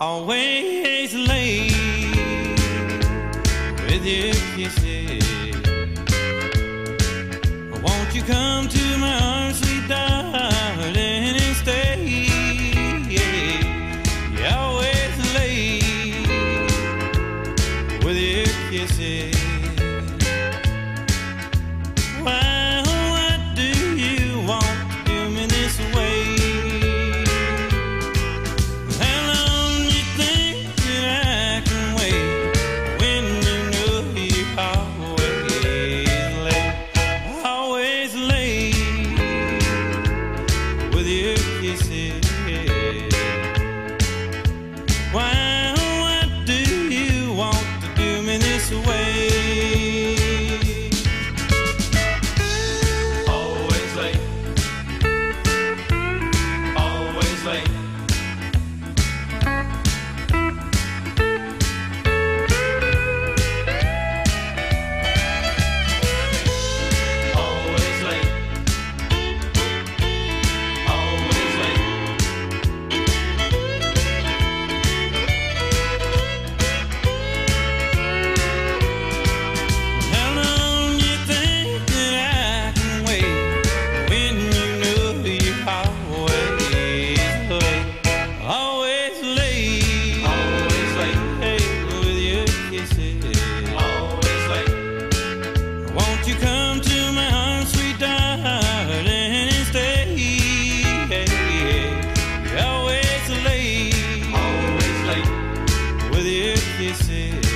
Always late with your kisses. Won't you come to my arms, sweet darling, and stay? You're always late with your kisses. esquecer.